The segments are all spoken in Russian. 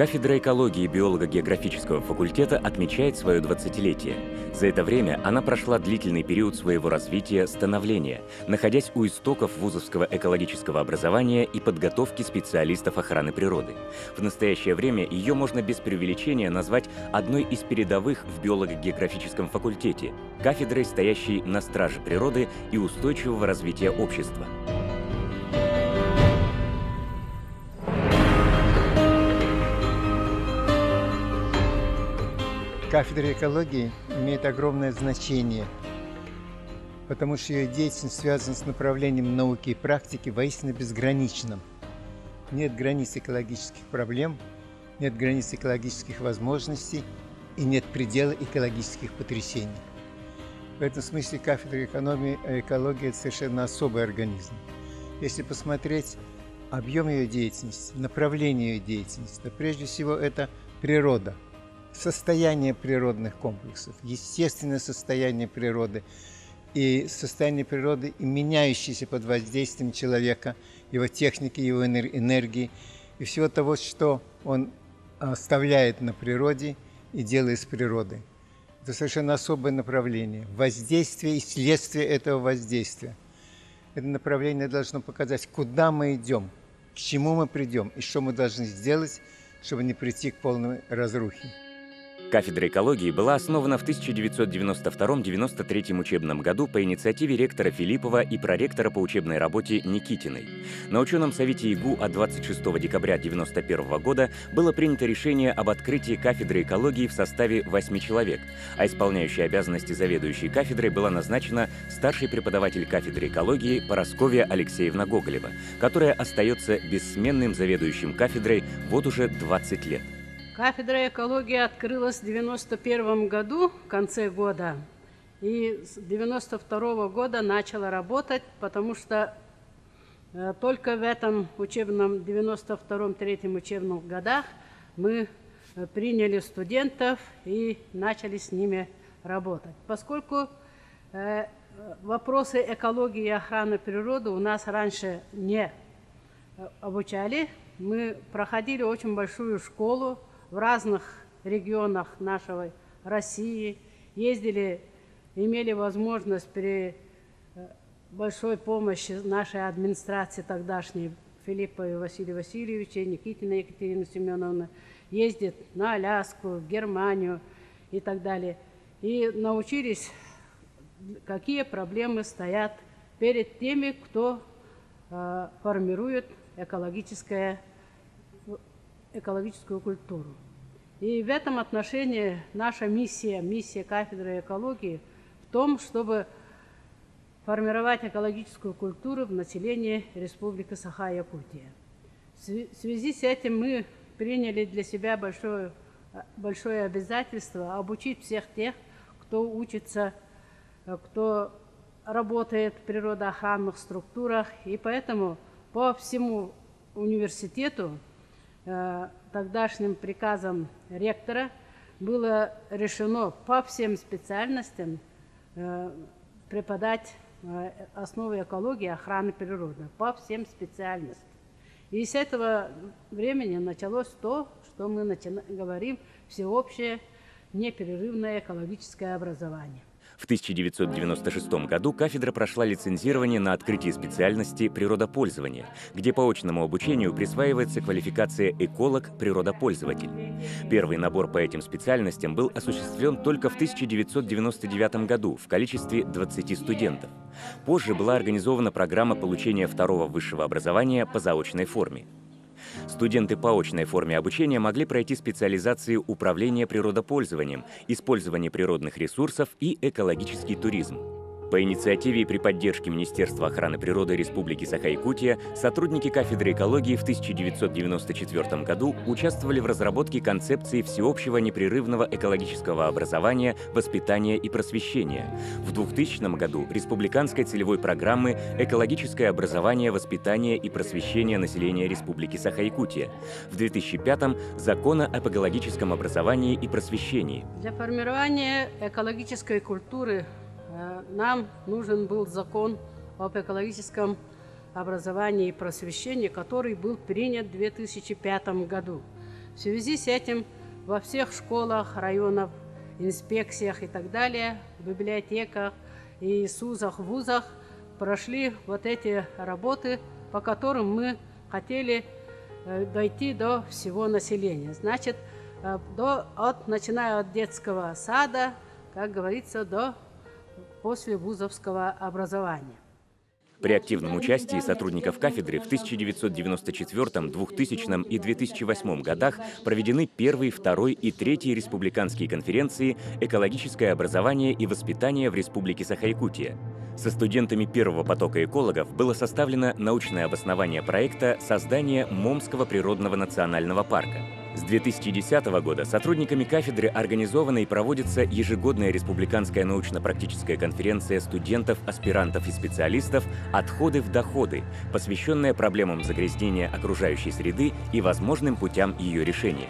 Кафедра экологии биолого-географического факультета отмечает свое 20-летие. За это время она прошла длительный период своего развития, становления, находясь у истоков вузовского экологического образования и подготовки специалистов охраны природы. В настоящее время ее можно без преувеличения назвать одной из передовых в биолого-географическом факультете, кафедрой, стоящей на страже природы и устойчивого развития общества. Кафедра экологии имеет огромное значение, потому что ее деятельность связана с направлением науки и практики воистину безграничным. Нет границ экологических проблем, нет границ экологических возможностей и нет предела экологических потрясений. В этом смысле кафедра экономии, экологии – это совершенно особый организм. Если посмотреть объем ее деятельности, направление ее деятельности, то прежде всего это природа – состояние природных комплексов, естественное состояние природы и состояние природы, и меняющееся под воздействием человека, его техники, его энергии и всего того, что он оставляет на природе и делает с природой. Это совершенно особое направление. Воздействие и следствие этого воздействия. Это направление должно показать, куда мы идем, к чему мы придем и что мы должны сделать, чтобы не прийти к полной разрухе. Кафедра экологии была основана в 1992-93 учебном году по инициативе ректора Филиппова и проректора по учебной работе Никитиной. На ученом совете ИГУ от 26 декабря 1991 года было принято решение об открытии кафедры экологии в составе 8 человек, а исполняющей обязанности заведующей кафедрой была назначена старший преподаватель кафедры экологии Поросковья Алексеевна Гоголева, которая остается бессменным заведующим кафедрой вот уже 20 лет. Кафедра экологии открылась в 91 году, в конце года, и с 92 года начала работать, потому что э, только в этом учебном 92-3 учебном годах мы э, приняли студентов и начали с ними работать. Поскольку э, вопросы экологии и охраны природы у нас раньше не обучали, мы проходили очень большую школу, в разных регионах нашей России, ездили, имели возможность при э, большой помощи нашей администрации тогдашней Филиппа и Василия Васильевича, Никитина Екатерина Семеновна, ездит на Аляску, в Германию и так далее. И научились, какие проблемы стоят перед теми, кто э, формирует экологическое экологическую культуру. И в этом отношении наша миссия, миссия кафедры экологии в том, чтобы формировать экологическую культуру в населении Республики Саха-Якутия. В связи с этим мы приняли для себя большое, большое обязательство обучить всех тех, кто учится, кто работает в природоохранных структурах. И поэтому по всему университету тогдашним приказом ректора было решено по всем специальностям э, преподать э, основы экологии и охраны природы по всем специальностям. И с этого времени началось то, что мы говорим всеобщее непрерывное экологическое образование. В 1996 году кафедра прошла лицензирование на открытие специальности природопользования, где по очному обучению присваивается квалификация эколог-природопользователь. Первый набор по этим специальностям был осуществлен только в 1999 году в количестве 20 студентов. Позже была организована программа получения второго высшего образования по заочной форме. Студенты по очной форме обучения могли пройти специализации управления природопользованием, использование природных ресурсов и экологический туризм. По инициативе и при поддержке Министерства охраны природы Республики Саха-Якутия сотрудники кафедры экологии в 1994 году участвовали в разработке концепции всеобщего непрерывного экологического образования, воспитания и просвещения. В 2000 году республиканской целевой программы «Экологическое образование, воспитание и просвещение населения Республики Саха-Якутия». В 2005 закона об экологическом образовании и просвещении. Для формирования экологической культуры нам нужен был закон об экологическом образовании и просвещении, который был принят в 2005 году. В связи с этим во всех школах, районах, инспекциях и так далее, в библиотеках и СУЗах, вузах прошли вот эти работы, по которым мы хотели э, дойти до всего населения. Значит, э, до, от, начиная от детского сада, как говорится, до после вузовского образования. При активном участии сотрудников кафедры в 1994, 2000 и 2008 годах проведены первый, второй и третий республиканские конференции «Экологическое образование и воспитание в Республике Саха-Якутия». Со студентами первого потока экологов было составлено научное обоснование проекта создания Момского природного национального парка. С 2010 года сотрудниками кафедры организована и проводится ежегодная республиканская научно-практическая конференция студентов, аспирантов и специалистов «Отходы в доходы», посвященная проблемам загрязнения окружающей среды и возможным путям ее решения.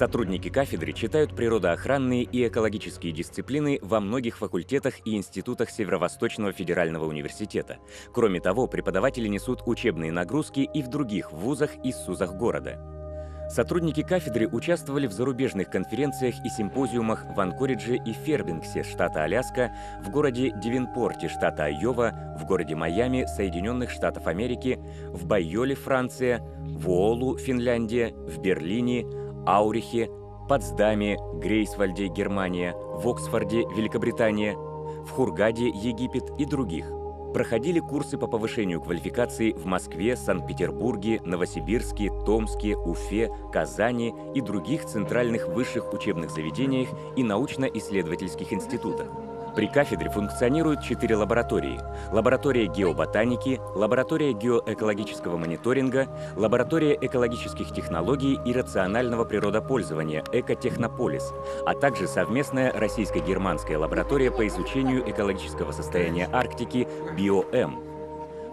Сотрудники кафедры читают природоохранные и экологические дисциплины во многих факультетах и институтах Северо-Восточного федерального университета. Кроме того, преподаватели несут учебные нагрузки и в других вузах и СУЗах города. Сотрудники кафедры участвовали в зарубежных конференциях и симпозиумах в Анкоридже и Фербингсе, штата Аляска, в городе Девинпорте, штата Айова, в городе Майами, Соединенных Штатов Америки, в Байоле, Франция, в Уолу, Финляндия, в Берлине, Аурихе, Потсдаме, Грейсвальде, Германия, в Оксфорде, Великобритания, в Хургаде, Египет и других. Проходили курсы по повышению квалификации в Москве, Санкт-Петербурге, Новосибирске, Томске, Уфе, Казани и других центральных высших учебных заведениях и научно-исследовательских институтах. При кафедре функционируют четыре лаборатории. Лаборатория геоботаники, лаборатория геоэкологического мониторинга, лаборатория экологических технологий и рационального природопользования «Экотехнополис», а также совместная российско-германская лаборатория по изучению экологического состояния Арктики «БиоМ»,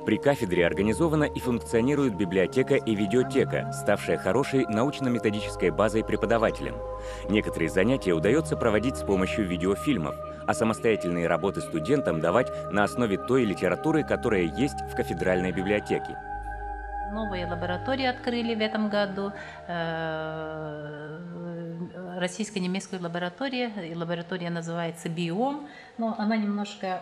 при кафедре организована и функционирует библиотека и видеотека, ставшая хорошей научно-методической базой преподавателям. Некоторые занятия удается проводить с помощью видеофильмов, а самостоятельные работы студентам давать на основе той литературы, которая есть в кафедральной библиотеке. Новые лаборатории открыли в этом году. Э, российско-немецкую лабораторию. Лаборатория называется «Биом», но она немножко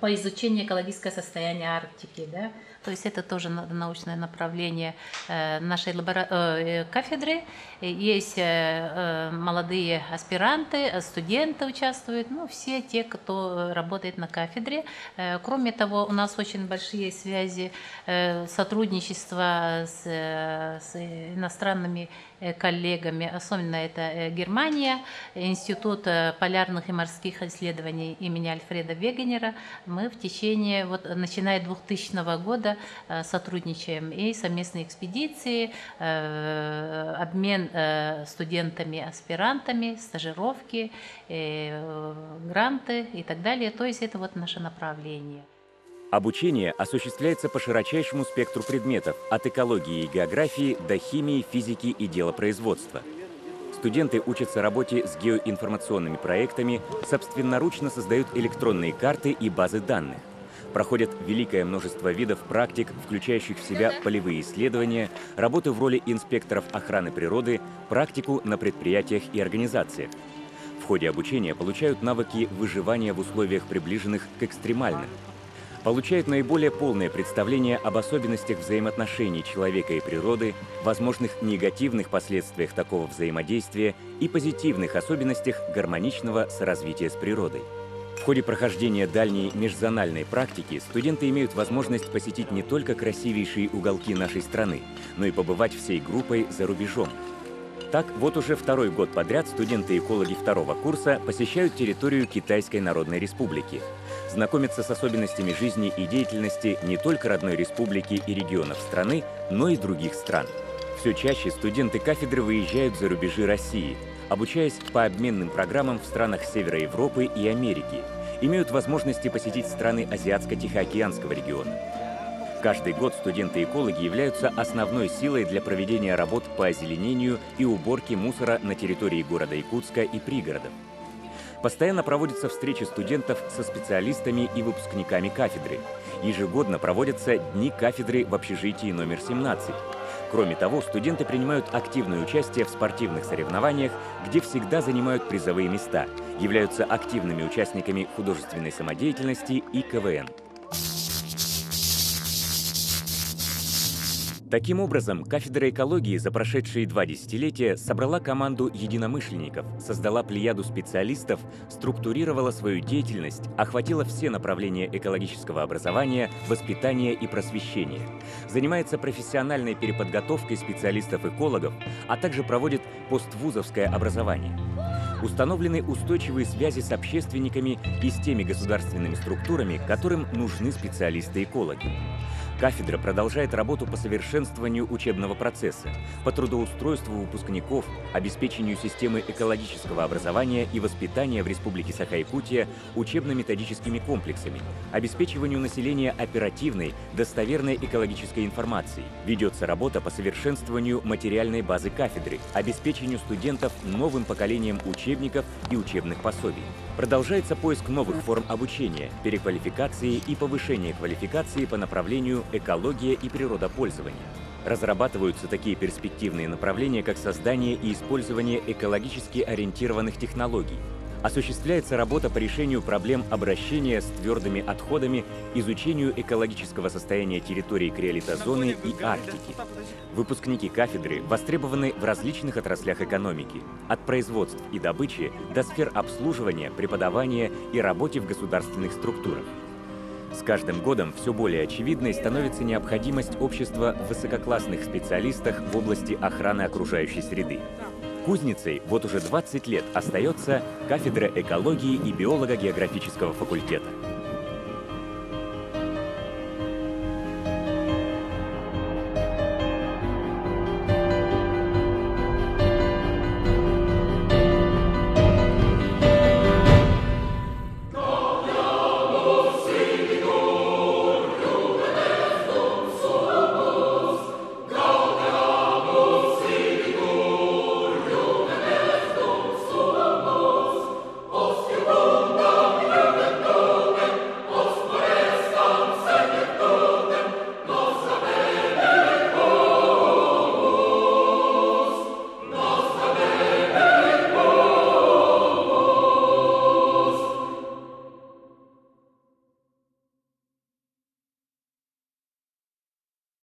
по изучению экологического состояния Арктики, да, то есть это тоже научное направление э, нашей лабора... Э, кафедры. Есть э, молодые аспиранты, студенты участвуют, ну, все те, кто работает на кафедре. Кроме того, у нас очень большие связи, сотрудничество с, с иностранными коллегами, особенно это Германия, Институт полярных и морских исследований имени Альфреда Вегенера. Мы в течение, вот начиная 2000 года, Э, сотрудничаем, и совместные экспедиции, э, обмен э, студентами, аспирантами, стажировки, гранты и так далее. То есть это вот наше направление. Обучение осуществляется по широчайшему спектру предметов, от экологии и географии до химии, физики и делопроизводства. Студенты учатся работе с геоинформационными проектами, собственноручно создают электронные карты и базы данных проходят великое множество видов практик, включающих в себя полевые исследования, работы в роли инспекторов охраны природы, практику на предприятиях и организациях. В ходе обучения получают навыки выживания в условиях, приближенных к экстремальным. Получают наиболее полное представление об особенностях взаимоотношений человека и природы, возможных негативных последствиях такого взаимодействия и позитивных особенностях гармоничного соразвития с природой. В ходе прохождения дальней межзональной практики студенты имеют возможность посетить не только красивейшие уголки нашей страны, но и побывать всей группой за рубежом. Так, вот уже второй год подряд студенты-экологи второго курса посещают территорию Китайской Народной Республики. Знакомятся с особенностями жизни и деятельности не только родной республики и регионов страны, но и других стран. Все чаще студенты кафедры выезжают за рубежи России – обучаясь по обменным программам в странах Севера Европы и Америки, имеют возможности посетить страны Азиатско-Тихоокеанского региона. Каждый год студенты-экологи являются основной силой для проведения работ по озеленению и уборке мусора на территории города Якутска и пригородов. Постоянно проводятся встречи студентов со специалистами и выпускниками кафедры. Ежегодно проводятся Дни кафедры в общежитии номер 17. Кроме того, студенты принимают активное участие в спортивных соревнованиях, где всегда занимают призовые места, являются активными участниками художественной самодеятельности и КВН. Таким образом, кафедра экологии за прошедшие два десятилетия собрала команду единомышленников, создала плеяду специалистов, структурировала свою деятельность, охватила все направления экологического образования, воспитания и просвещения, занимается профессиональной переподготовкой специалистов-экологов, а также проводит поствузовское образование. Установлены устойчивые связи с общественниками и с теми государственными структурами, которым нужны специалисты-экологи. Кафедра продолжает работу по совершенствованию учебного процесса, по трудоустройству выпускников, обеспечению системы экологического образования и воспитания в Республике Саха-Якутия учебно-методическими комплексами, обеспечиванию населения оперативной, достоверной экологической информацией. Ведется работа по совершенствованию материальной базы кафедры, обеспечению студентов новым поколением учебников и учебных пособий. Продолжается поиск новых форм обучения, переквалификации и повышения квалификации по направлению экология и природопользование. Разрабатываются такие перспективные направления, как создание и использование экологически ориентированных технологий, Осуществляется работа по решению проблем обращения с твердыми отходами, изучению экологического состояния территории криолитозоны и Арктики. Выпускники кафедры востребованы в различных отраслях экономики, от производств и добычи до сфер обслуживания, преподавания и работе в государственных структурах. С каждым годом все более очевидной становится необходимость общества высококлассных специалистах в области охраны окружающей среды. Кузницей вот уже 20 лет остается кафедра экологии и биолога географического факультета.